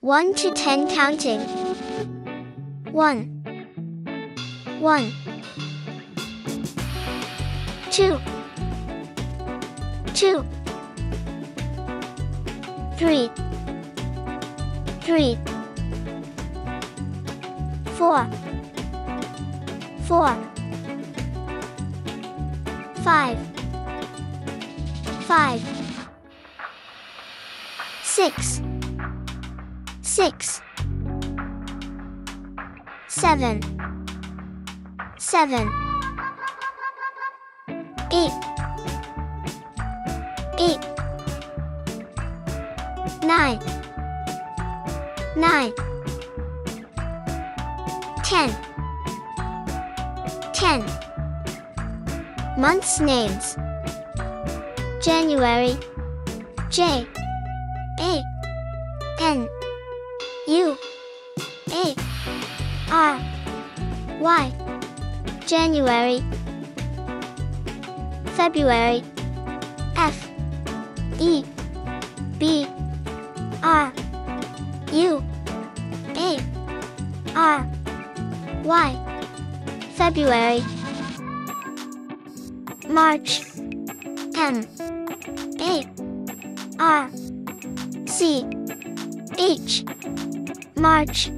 1 to 10 counting. 1 1 2 2 3 3 4 4 5 5 6 6 7 7 8 8 9 9 10 10 Months names. January J A N U A R Y. January. February. F E B R U. A R Y. February. March. M A R C H March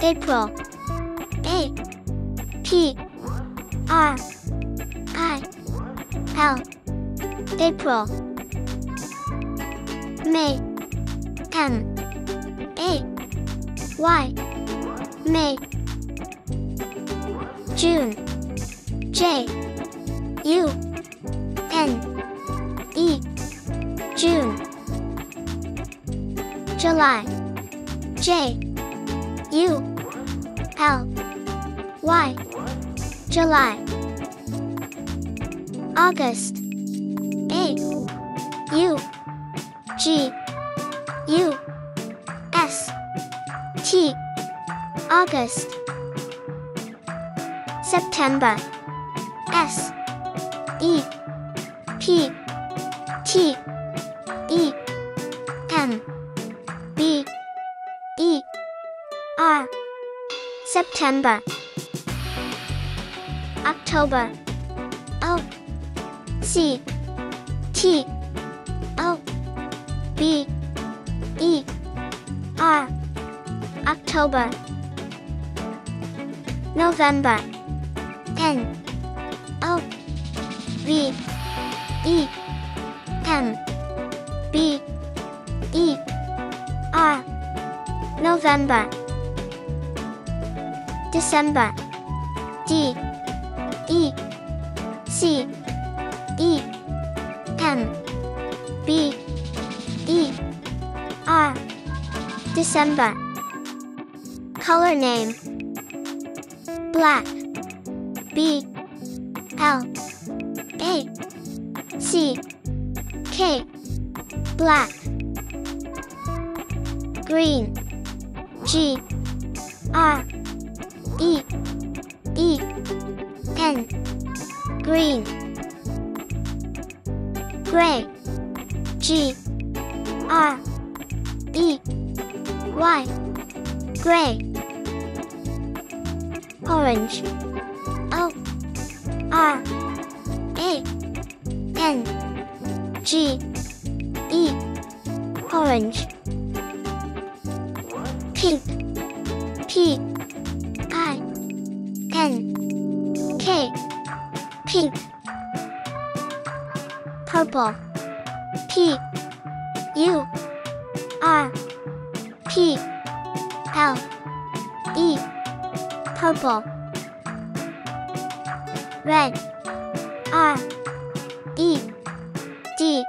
April A P R I L April May M A Y May June J U N E June July. J. U. L. Y. July. August. A. U. G. U. S. T. August. September. S. E. P. T September. October. O C. T. O B. E. R. October. November. N. O. V. E. M. B. E. R. November December D E C E M B E R December Color name Black B L A C K Black Green G R E E N Green Gray G R E Y Gray Orange O R A N G E Orange Pink P Pink Purple P U R P L E Purple Red R E D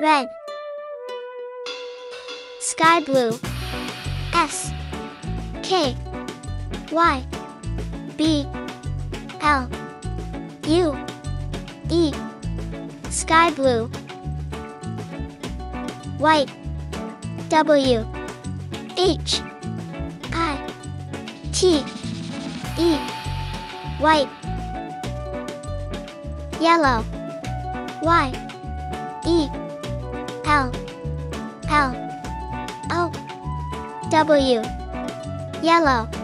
Red Sky blue S K Y B L U E Sky blue White W H I T E White Yellow Y E L L W. Yellow.